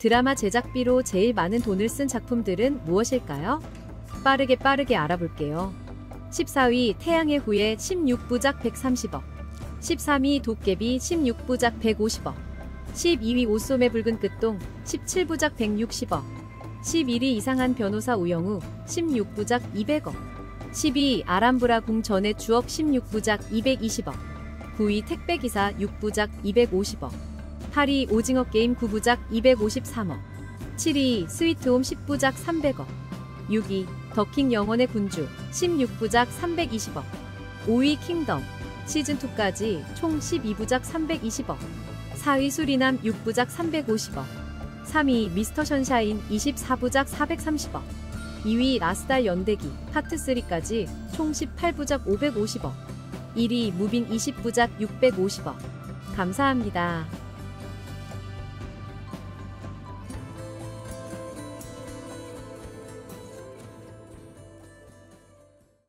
드라마 제작비로 제일 많은 돈을 쓴 작품들은 무엇일까요? 빠르게 빠르게 알아볼게요. 14위 태양의 후예 16부작 130억. 13위 도깨비 16부작 150억. 12위 오쏘의 붉은 끝동 17부작 160억. 11위 이상한 변호사 우영우 16부작 200억. 12위 아람브라 궁 전의 추억 16부작 220억. 9위 택배기사 6부작 250억 8위 오징어 게임 9부작 253억 7위 스위트홈 10부작 300억 6위 더킹 영원의 군주 16부작 320억 5위 킹덤 시즌2까지 총 12부작 320억 4위 수리남 6부작 350억 3위 미스터 션샤인 24부작 430억 2위 아스달 연대기 파트 3까지 총 18부작 550억 1위 무빙 20부작 650억 감사합니다.